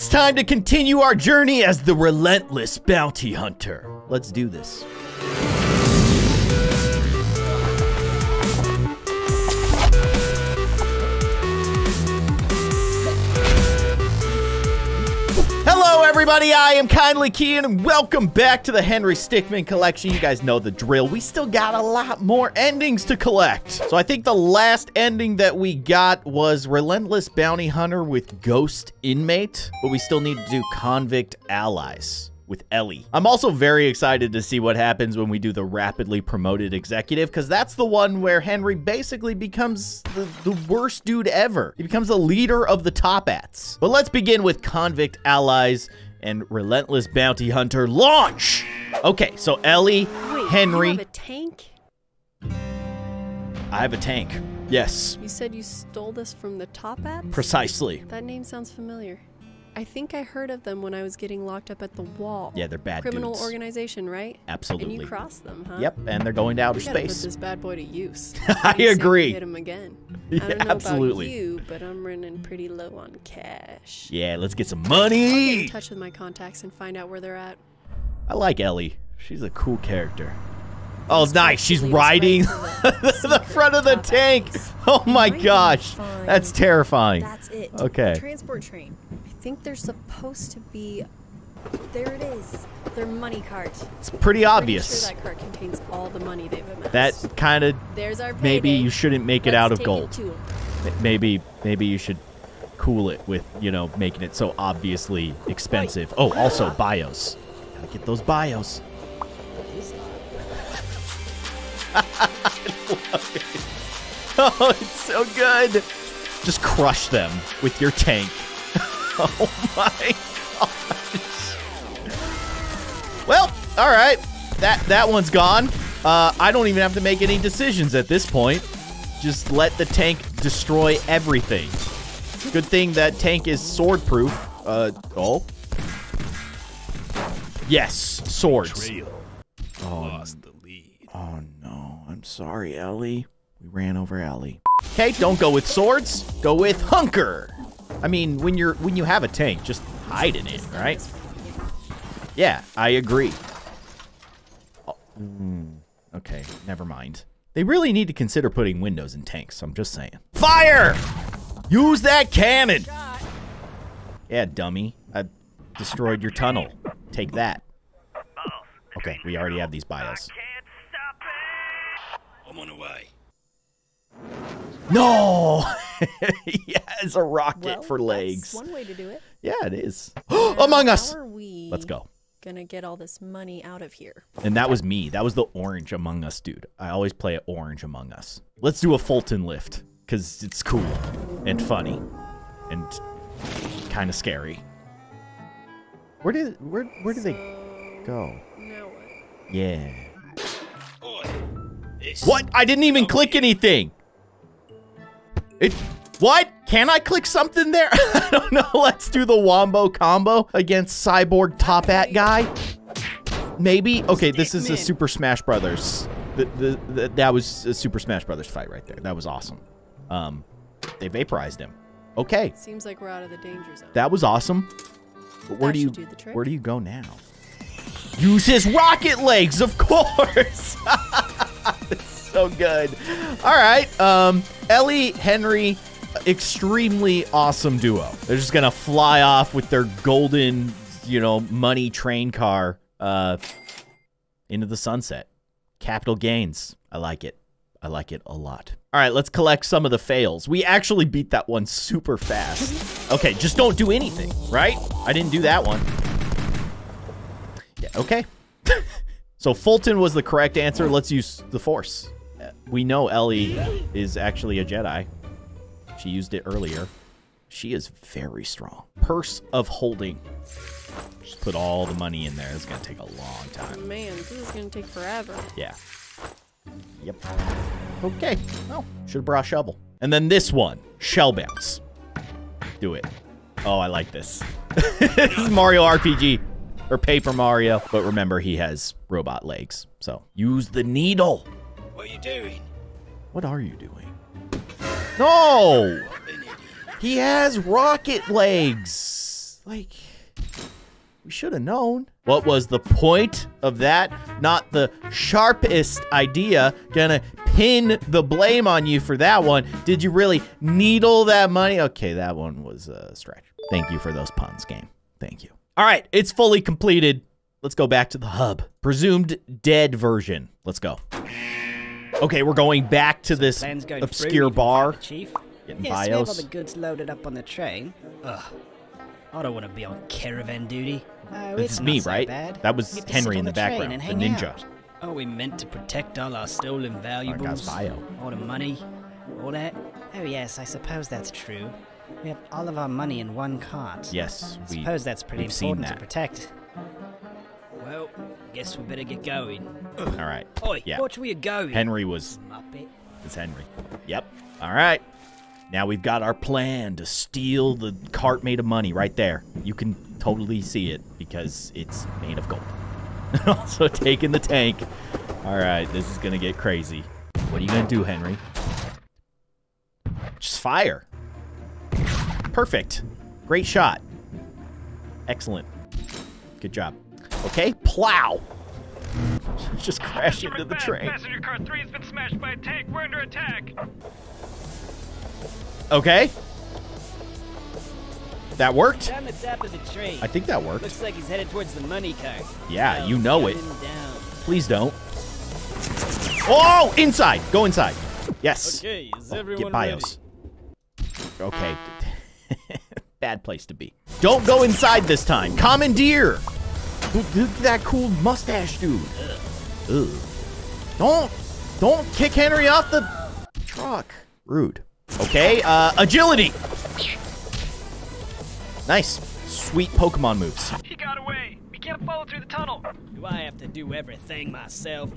It's time to continue our journey as the relentless bounty hunter. Let's do this. Everybody. I am Kindly Keyin, and welcome back to the Henry Stickmin collection. You guys know the drill. We still got a lot more endings to collect. So I think the last ending that we got was Relentless Bounty Hunter with Ghost Inmate, but we still need to do Convict Allies with Ellie. I'm also very excited to see what happens when we do the rapidly promoted executive, because that's the one where Henry basically becomes the, the worst dude ever. He becomes the leader of the Toppats. But let's begin with Convict Allies and Relentless Bounty Hunter launch! Okay, so Ellie, Wait, Henry... You have a tank? I have a tank. Yes, You said you stole this from the Toppats? precisely. That name sounds familiar. I think I heard of them when I was getting locked up at the wall. Yeah, they're bad Criminal dudes. organization, right? Absolutely. And you cross them, huh? Yep, and they're going to outer We gotta put space. this bad boy to use. I What do you say we agree. Hit him again. Yeah, I don't know absolutely. about you, but I'm running pretty low on cash. Yeah, let's get some money. Get money! in touch with my contacts and find out where they're at. I like Ellie. She's a cool character. Oh, it's nice. She's riding the the front of the tank. Oh my gosh. That's terrifying. That's it. Okay. Transport train. I think there's supposed to be. There it is. Their money cart. It's pretty Pretty obvious. sure that cart contains all the money they've amassed. That kind of There's our maybe you shouldn't make it Let's out of gold. to 'em. M- Maybe maybe you should cool it with, you know, making it so obviously expensive. Oh, also bios. Gotta get those bios. Oh, it's so good. Just crush them with your tank. oh my gosh. Well, all right. That that one's gone. Uh, I don't even have to make any decisions at this point. Just let the tank destroy everything. Good thing that tank is sword proof. Uh oh. Yes, swords. Trail lost the lead. Oh no, I'm sorry, Ellie. We ran over Ellie. Okay, don't go with swords. Go with hunker. I mean, when you're when you have a tank, just hide in it, right? Yeah, I agree. Oh, mm, okay, never mind. They really need to consider putting windows in tanks. I'm just saying. Fire! Use that cannon. Yeah, dummy. I destroyed your tunnel. Take that. Okay, we already have these bios. I'm on the way. No! yeah, it's a rocket Well, for that's legs. one way to do it. Yeah, it is. Among Now, Us! Are we Let's go. gonna get all this money out of here? And that was me. That was the orange Among Us dude. I always play it orange Among Us. Let's do a Fulton lift because it's cool and funny and kind of scary. Where did where where did they go? Now what? Yeah. Oi, What? I didn't even click anything. It. What? Can I click something there? I don't know. Let's do the wombo combo against Cyborg Top Hat guy. Maybe. Okay, this is a Super Smash Brothers. The, the, the, that was a Super Smash Brothers fight right there. That was awesome. Um, they vaporized him. Okay, Seems like we're out of the danger zone. that was awesome. But where That do you do the trick. where do you go now? Use his rocket legs, of course. it's so good. All right, um, Ellie Henry, extremely awesome duo. They're just gonna fly off with their golden, you know, money train car, uh, into the sunset. Capital gains. I like it. I like it a lot. All right, let's collect some of the fails. We actually beat that one super fast. Okay, just don't do anything, right? I didn't do that one. Yeah, okay. so Fulton was the correct answer. Let's use the Force. We know Ellie is actually a Jedi. She used it earlier. She is very strong. Purse of holding. Just put all the money in there. It's gonna take a long time. Man, this is gonna take forever. Yeah. Yep. Okay. Oh, should have brought a shovel. And then this one, shell bounce. Do it. Oh, I like this. this is Mario RPG or Paper Mario, but remember he has robot legs. So use the needle. What are you doing? What are you doing? No, he has rocket legs. like we should have known. What was the point of that? Not the sharpest idea. Gonna pin the blame on you for that one. Did you really needle that money? Okay, that one was a stretch. Thank you for those puns, game. Thank you. All right, it's fully completed. Let's go back to the hub. Presumed dead version. Let's go. Okay, we're going back to this Plans going through, obscure bar. Chief. Getting yes, we have all the goods loaded up on the train. Ugh. I don't want to be on caravan duty. Oh, This it's is me, so right? bad. That was Henry in on the background, and the hang ninja. out. Are we meant to protect all our stolen valuables? Our bio. All the money? All that? Oh yes, I suppose that's true. We have all of our money in one cart. Yes, I we. suppose that's pretty we've seen important to protect. Well, guess we better get going. All right. Oi, Yeah. watch where you're going. Henry was Muppet. is Henry. Yep. All right. Now we've got our plan to steal the cart made of money right there. You can totally see it because it's made of gold. also taking the tank. All right, this is going to get crazy. What are you going to do, Henry? Just fire. Perfect. Great shot. Excellent. Good job. Okay, plow. Just crash into the train. Passenger car 3 has been smashed by a tank. We're under attack. Okay. That worked? Down the top of the train. I think that worked. Looks like he's headed towards the money cart. Yeah, Well, you know it. down. Please don't. Oh, inside. Go inside. Yes. Okay, is oh, Get everyone bios. Okay. Bad place to be. Don't go inside this time. Commandeer. Look, look at that cool mustache dude. Ugh. Don't, don't kick Henry off the truck. Rude. Okay, uh, agility. Nice. Sweet Pokemon moves. He got away. We can't follow through the tunnel. Do I have to do everything myself?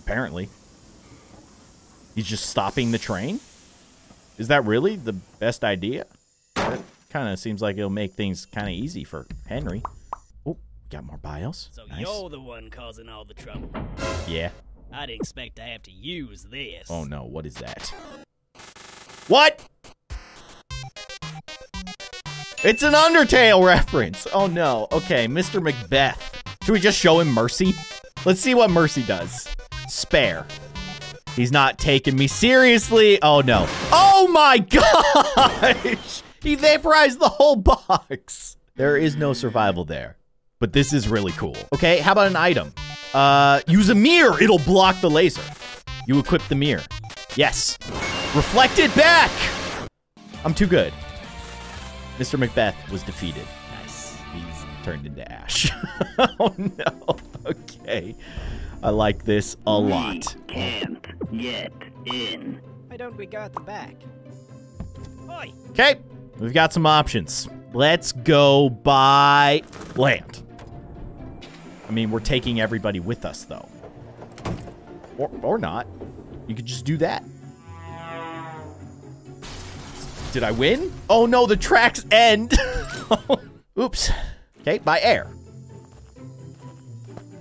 Apparently. He's just stopping the train? Is that really the best idea? That kind of seems like it'll make things kind of easy for Henry. Oh, got more bios. So nice. you're the one causing all the trouble. Yeah. I didn't expect to have to use this. Oh no, what is that? What? It's an Undertale reference. Oh no. Okay, Mr. Macbeth. Should we just show him mercy? Let's see what mercy does. Spare. He's not taking me seriously. Oh no. Oh my gosh! He vaporized the whole box. There is no survival there. But this is really cool. Okay, how about an item? Uh, use a mirror. It'll block the laser. You equip the mirror. Yes. Reflect it back! I'm too good. Mr. Macbeth was defeated. Nice. He's turned into ash. oh no. Okay. I like this a lot. Can't get in. Why don't we go at the back? Oi! Okay. We've got some options. Let's go by land. I mean, we're taking everybody with us, though. Or, or not. You could just do that. Did I win? Oh no, the tracks end. Oops. Okay, by air.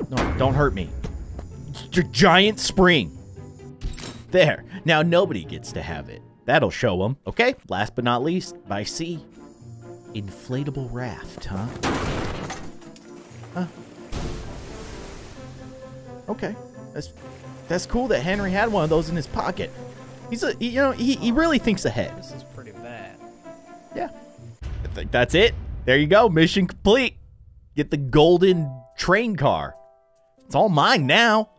No, don't hurt me. Your giant spring. There. Now nobody gets to have it. That'll show them. Okay. Last but not least, by sea. Inflatable raft, huh? Huh. Okay. That's that's cool that Henry had one of those in his pocket. He's a he, you know he, he really thinks ahead. This is pretty bad. Yeah. I think that's it. There you go. Mission complete. Get the golden train car. It's all mine now.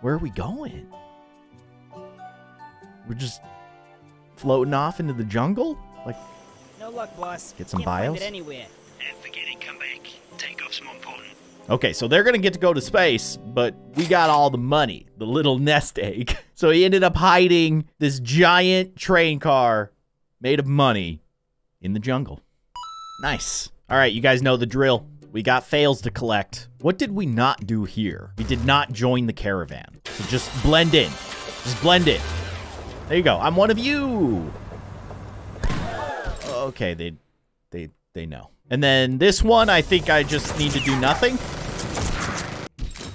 Where are we going? We're just floating off into the jungle? Like, No luck, boss. Get some Can't find bios? it anywhere. Okay, so they're to get to go to space, but we got all the money, the little nest egg. So he ended up hiding this giant train car made of money in the jungle. Nice. All right, you guys know the drill. We got fails to collect. What did we not do here? We did not join the caravan. So just blend in. Just blend in. There you go. I'm one of you. Okay, they they they know. And then this one, I think I just need to do nothing.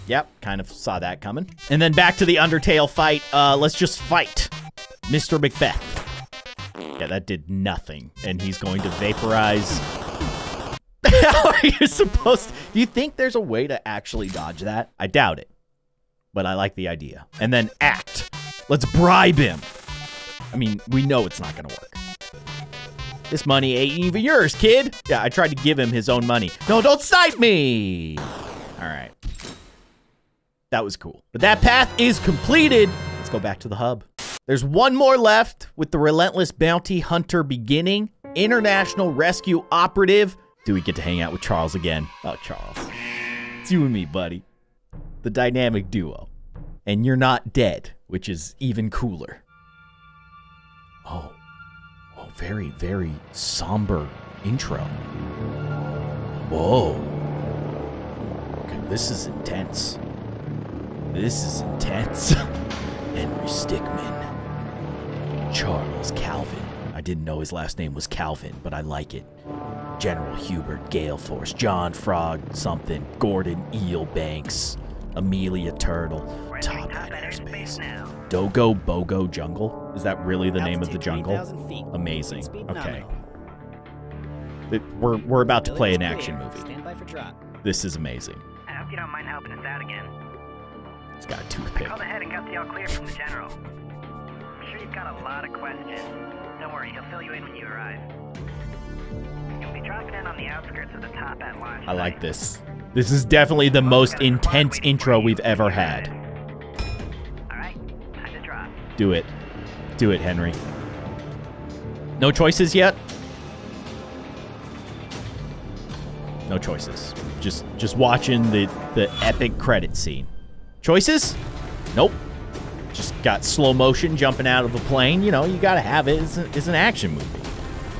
Yep, kind of saw that coming. And then back to the Undertale fight. Uh, let's just fight. Mr. Macbeth. Yeah, that did nothing. And he's going to vaporize How are you supposed Do you think there's a way to actually dodge that? I doubt it. But I like the idea. And then act. Let's bribe him. I mean, we know it's not going to work. This money ain't even yours, kid. Yeah, I tried to give him his own money. No, don't snipe me. That was cool. But that path is completed. Let's go back to the hub. There's one more left with the Relentless Bounty Hunter beginning. International Rescue Operative. Do we get to hang out with Charles again? Oh, Charles. It's you and me, buddy. The dynamic duo. And you're not dead, which is even cooler. Oh. Oh, very, very somber intro. Whoa. Okay, this is intense. This is intense. Henry Stickmin. Charles Calvin. I didn't know his last name was Calvin, but I like it. General Hubert Galeforce, John Frog something, Gordon Eel Banks, Amelia Turtle, Top Hat Airspace, Dogo Bogo Jungle. Is that really the name of the jungle? Amazing. Okay. It- we're we're about to play an action movie. Stand by for drop. This is amazing. I hope you don't mind helping us out again. It's got a toothpick. Called ahead and got the all clear from the general. I'm sure you've got a lot of questions. Don't worry, he'll fill you in when you arrive. You'll be dropping in on the outskirts of the Toppat launch. I like this. This is definitely the most intense intro we've ever had. All right, time to drop. Do it. Do it, Henry. No choices yet? No choices. Just just watching the the epic credit scene. Choices? Nope. Just got slow motion jumping out of a plane. You know, you gotta have it. It's, a, it's an action movie.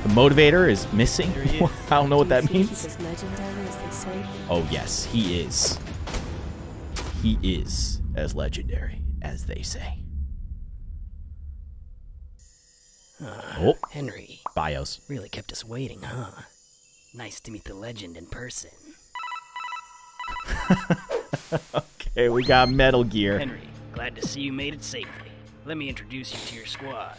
The motivator is missing. Is. I don't know what that means. He's as legendary as they say. Oh, yes, he is. He is as legendary as they say. Uh, oh, Henry bios. really kept us waiting, huh? Nice to meet the legend in person. Okay, we got Metal Gear. Henry, glad to see you made it safely. Let me introduce you to your squad.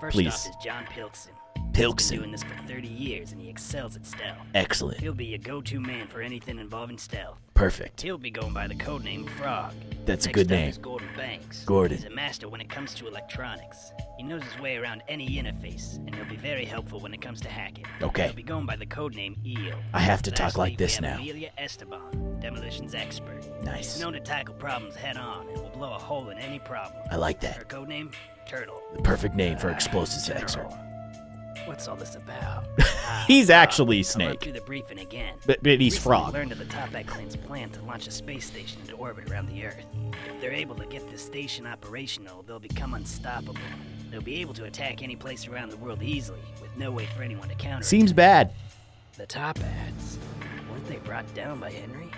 First Please. off is John Pilkson. He's been Pilkson. doing this for 30 years and he excels at stealth. Excellent. He'll be your go-to man for anything involving stealth. Perfect. He'll be going by the codename Frog. That's a good name. is Gordon Banks. Gordon. He's a master when it comes to electronics. He knows his way around any interface, and he'll be very helpful when it comes to hacking. Okay. He'll be going by the codename Eel. I have to talk like this now. Amelia Esteban, demolitions expert. Nice. She's known to tackle problems head on and will blow a hole in any problem. I like that. Her that. codename, Turtle. The perfect name for uh, explosives General, expert. What's all this about? Ah, He's actually run Snake. through the briefing again. But, but he's Recently Frog. learned of the Toppat clan's plan to launch a space station into orbit around the Earth. If they're able to get this station operational, they'll become unstoppable. They'll be able to attack any place around the world easily, with no way for anyone to counter. Seems bad. The Toppats. Weren't they brought down by Henry?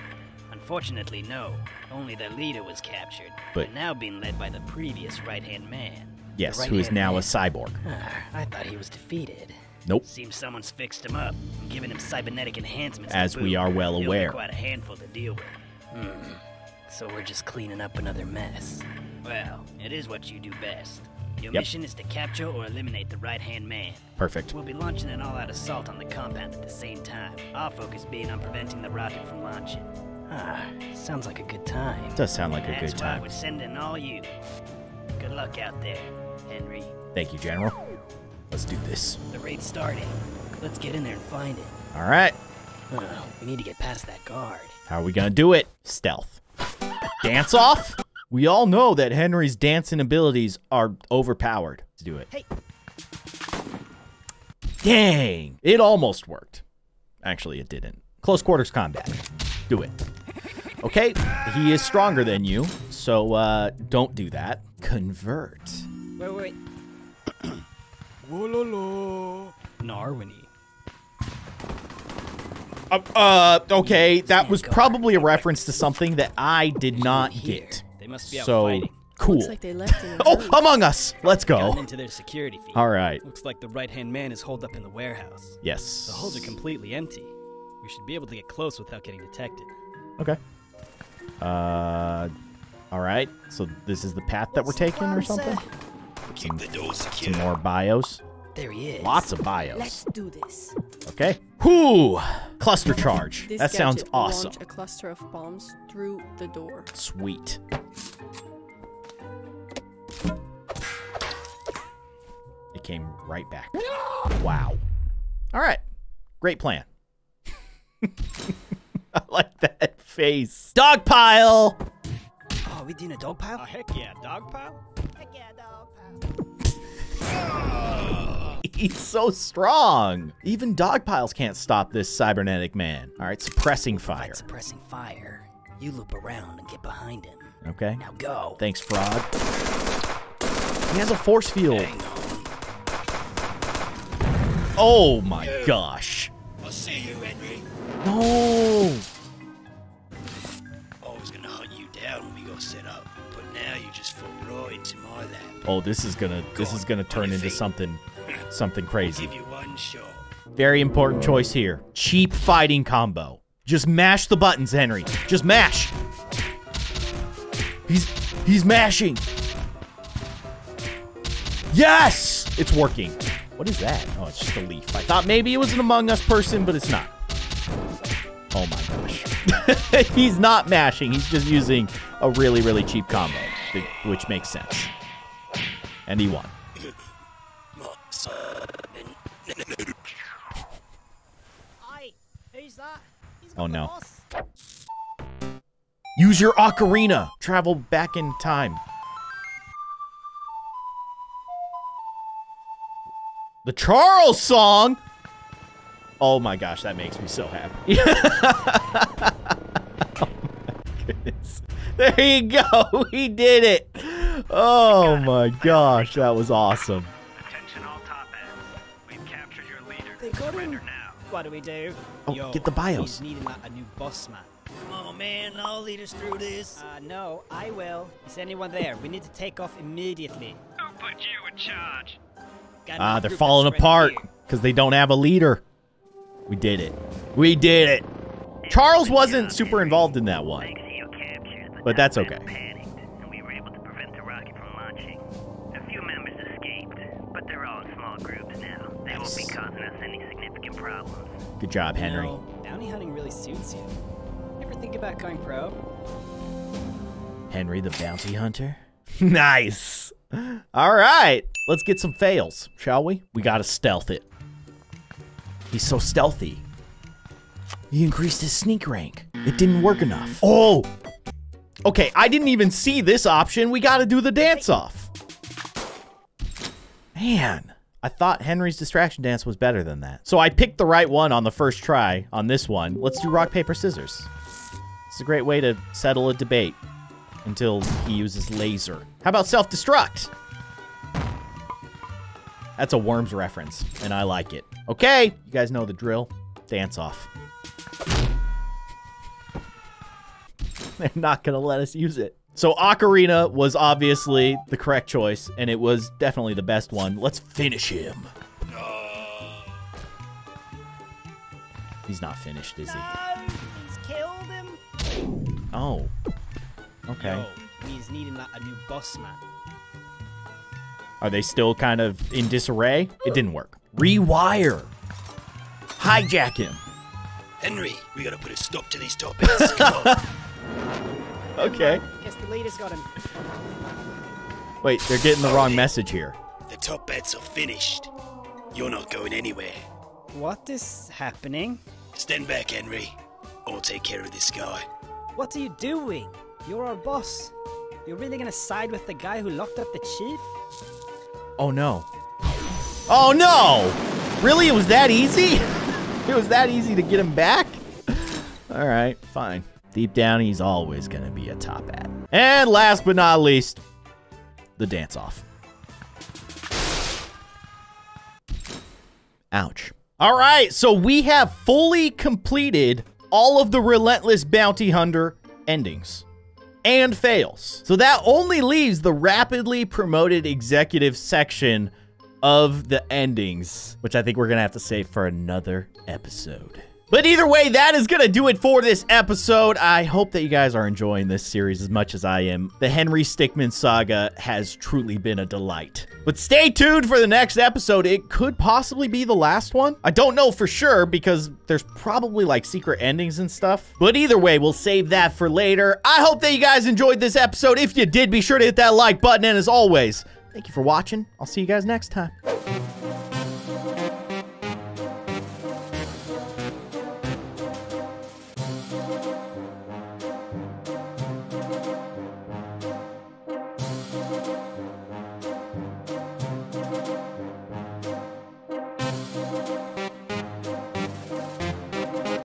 Unfortunately, no. Only their leader was captured, But- but now being led by the previous right-hand man. The Yes, who is right-hand now a cyborg. Ah, I thought he was defeated. Nope. Seems someone's fixed him up and given him cybernetic enhancements. As we are well He'll aware. quite a handful to deal with. Hmm. So we're just cleaning up another mess. Well, it is what you do best. Your Yep. mission is to capture or eliminate the right-hand man. Perfect. We'll be launching an all-out assault on the compound at the same time. Our focus being on preventing the rocket from launching. Ah, sounds like a good time. Does sound like a That's good why time. we're sending all you. Good luck out there, Henry. Thank you, General. Let's do this. The raid's starting. Let's get in there and find it. All right. Oh, we need to get past that guard. How are we gonna do it? Stealth. Dance off? We all know that Henry's dancing abilities are overpowered. Let's do it. Hey. Dang! It almost worked. Actually, it didn't. Close quarters combat. Do it. Okay, he is stronger than you, so uh, don't do that. Convert. Wait, wait. Wololo. Narwini. Uh, uh, okay, that was probably a reference to something that I did not get. They must be out So fighting. cool. Looks like they left in Oh. Among Us. Let's go. into their security feed. All right. Looks like the right-hand man is holed up in the warehouse. Yes. The hulls are completely empty. We should be able to get close without getting detected. Okay. Uh, all right. So this is the path that we're taking, or something. Keep the door Some more bios. There he is. Lots of bios. Let's do this. Okay. Whoo! Cluster charge. This that sounds gadget will awesome. Launch a cluster of bombs through the door. Sweet. It came right back. Wow. All right. Great plan. I like that face. Dog pile. Are we doing a dog pile? Oh, heck yeah, dog pile? He's so strong. Even dog piles can't stop this cybernetic man. All right, suppressing fire. Fight suppressing fire. You loop around and get behind him. Okay. Now go. Thanks, Frog. He has a force field. Hang on. Oh my gosh. I'll see you, Henry. No. Oh, this is gonna this is gonna turn into something something crazy. Give you one shot. Very important choice here. Cheap fighting combo. Just mash the buttons, Henry. Just mash. He's he's mashing. Yes! It's working. What is that? Oh, it's just a leaf. I thought maybe it was an Among Us person, but it's not. Oh my gosh. he's not mashing. He's just using a really, really cheap combo, which makes sense. And he won. Hi, who's that? He's Oh no. Use your ocarina. Travel back in time. The Charles song. Oh my gosh, that makes me so happy. oh my goodness. There you go. He did it. Oh my gosh, that was awesome. Attention all Toppats. We've captured your leader. They got him. now. What do we do? Oh, Yo, get the BIOS. He's needing a, a new boss man. Come on, man. I'll lead us through this. Uh, no, I will. Is anyone there? We need to take off immediately. Who put you in charge? Ah, another they're falling apart because they don't have a leader. We did it. We did it. Charles wasn't super involved in that one. Thanks to your captures, the But that's okay. Good job, You Henry. know, bounty hunting really suits you. Ever think about going pro? Henry the bounty hunter. nice. All right. Let's get some fails, shall we? We got to stealth it. He's so stealthy. He increased his sneak rank. It didn't work enough. Oh! Okay, I didn't even see this option. We got to do the dance off. Man, I thought Henry's distraction dance was better than that. So I picked the right one on the first try on this one. Let's do rock, paper, scissors. It's a great way to settle a debate until he uses laser. How about self-destruct? That's a Worms reference, and I like it. Okay, you guys know the drill. Dance off. They're not gonna let us use it. So Ocarina was obviously the correct choice, and it was definitely the best one. Let's finish him. He's not finished, is he? No, he's killed him. Oh. Okay. Yo, he's needing a, a new boss man. Are they still kind of in disarray? It didn't work. Rewire. Hijack him. Henry, we gotta put a stop to these Toppats. Come on. Okay. Guess the leader's got him. Wait, they're getting the wrong message here. The Toppats are finished. You're not going anywhere. What is happening? Stand back, Henry. I'll take care of this guy. What are you doing? You're our boss. You're really gonna side with the guy who locked up the chief? Oh no. Oh no! Really? It was that easy? it was that easy to get him back? All right, fine. Deep down, he's always gonna be a top hat. And last but not least, the dance off. Ouch. All right, so we have fully completed all of the Relentless Bounty Hunter endings and fails. So that only leaves the rapidly promoted executive section of the endings, which I think we're going to have to save for another episode. But either way, that is going to do it for this episode. I hope that you guys are enjoying this series as much as I am. The Henry Stickmin saga has truly been a delight. But stay tuned for the next episode. It could possibly be the last one. I don't know for sure because there's probably like secret endings and stuff. But either way, we'll save that for later. I hope that you guys enjoyed this episode. If you did, be sure to hit that like button. And as always, thank you for watching. I'll see you guys next time.